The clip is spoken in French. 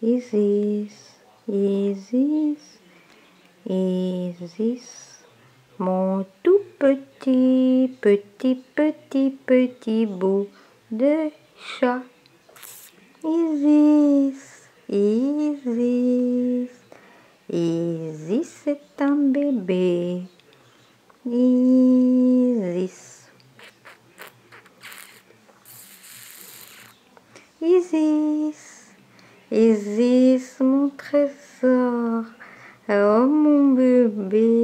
Isis, Isis, Isis, mon tout petit, petit, petit, petit bout de chat. Isis, Isis, Isis c'est un bébé. Isis. Isis, Om Bube